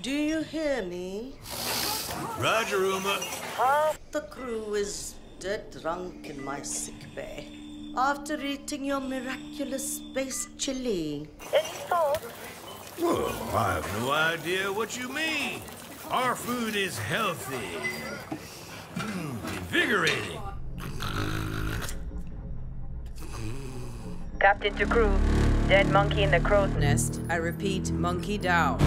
Cook, do you hear me? Roger, Uma. Half the crew is dead drunk in my sick bay after eating your miraculous space chili. Any thoughts? Well, I have no idea what you mean. Our food is healthy, mm, invigorating. Captain to crew. Dead monkey in the crow's nest. I repeat, monkey down.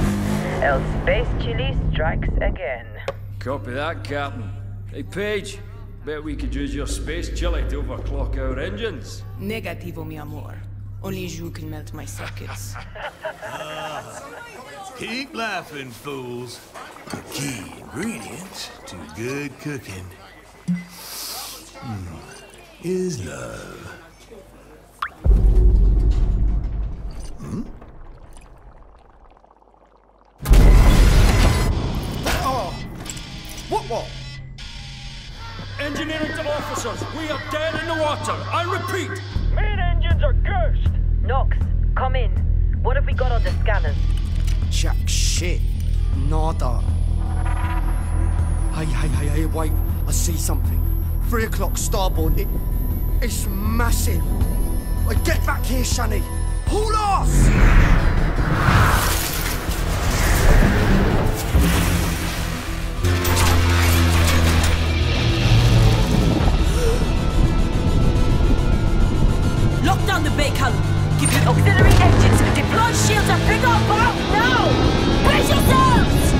Else space chili strikes again. Copy that, Captain. Hey, Paige. Bet we could use your space chili to overclock our engines. Negativo, mi amor. Only you can melt my sockets. Keep laughing, fools. The key ingredient to good cooking mm, is love. What? Engineering to officers, we are dead in the water. I repeat. Main engines are cursed. Knox, come in. What have we got on the scanners? Jack shit. Nada. Hey, hey, hey, hey, wait. I see something. Three o'clock starboard. It, it's massive. Hey, get back here, Shani. Pull off! the bay column. Give your auxiliary engines. Deploy shields and pick up bow now! Brace yourselves!